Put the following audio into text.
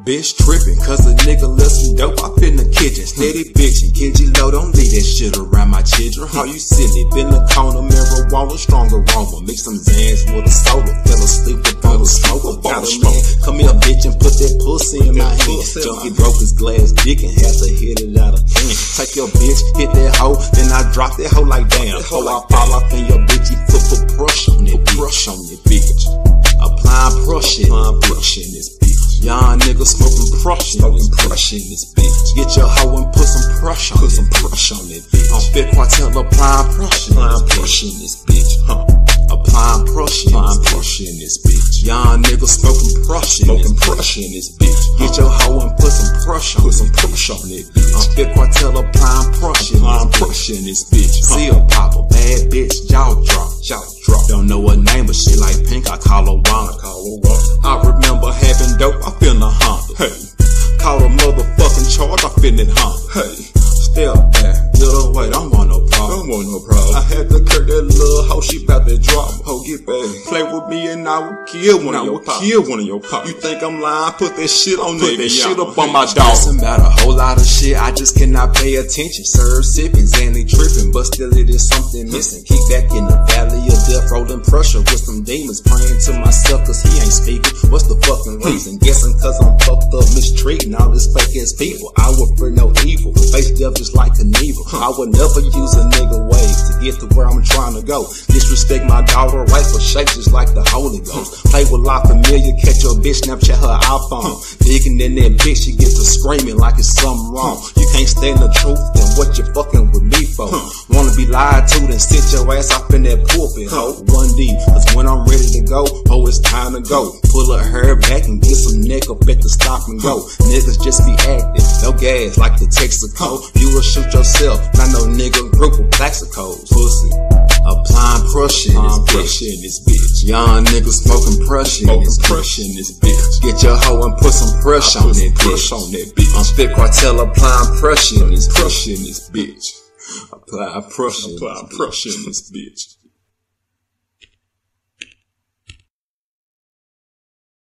Bitch trippin', cause a nigga left some dope up in the kitchen. Steady bitchin', Kenji Lo, don't leave that shit around my children. How you silly? Been the corner, marijuana, stronger aroma. Mix some Zans with a soda, fell asleep with the smoke. Got a smoke. come here, bitch, and put that pussy in my hand. Junkie broke his glass dick and had to hit it out of can. Take your bitch, hit that hoe, then I drop that hoe like damn. Before I fall off in your bitch, you put, put brush on that brush on that bitch. Applying brush, applying brush in this bitch. Young nigga smoking Prussian, smoking Prussian this bitch. Get your hoe and put some pressure, put some pressure on that bitch. On fit cartel applying Prussian, applying Prussian this bitch, huh? Applying Prussian, applying Prussian this bitch. Young nigga smoking Prussian, smoking Prussian this bitch. Get your hoe and put some pressure, put some pressure on that bitch. On fit cartel applying Prussian, applying Prussian this bitch. See a pop a bad bitch, jaw drop, jaw drop. Don't know her name, but she like pink. I call her Wanda, call her Wanda. I remember having dope. I feel a Honda. Hey, caught a motherfucking charge. I feel it Honda. Hey, step back, get away. Don't want no problem. Don't want no problem. I had to curb that little hoe. She bout to drop. Ho, get back. Play with me and I will kill one of your pop. Kill one of your pop. You think I'm lying? Put that shit on Put that shit up on my dog. about a whole lot of shit. I just cannot pay attention. Serve sipping, Zanny tripping, but still it is something missing. Keep back in the valley of death, rolling pressure with some demons. Praying to myself, cause he ain't speaking. What's the fucking reason? Guessing cause I'm fucked up, mistreating all this fake ass people. I would fear no evil. Face death just like Knievel. I would never use a nigga wave to get to where I'm trying to go. Disrespect my daughter, right for shake just like the Holy Ghost. Play with La familiar, catch your bitch, Snapchat her iPhone. Digging in that bitch, she gets to screaming like it's something wrong. You can't stand the truth, then what you fucking with me for? Wanna be lied to, then sit your ass up in that pulpit, ho. One D, cause when I'm ready to go, oh, it's time to go. Pull her hair back and get some neck up at the stop and go. Niggas just be acting, no gas like the Texaco. You will shoot yourself, not no nigga group of Plaxicos. Pussy. Applying pressure in this bitch. Young nigga smoking Prussian, smoking pressure in this bitch. Get your hoe and put some pressure on that bitch. on that bitch. I'm spit cartel applying pressure in this pressure in this bitch. Apply pressure, applying pressure in this bitch.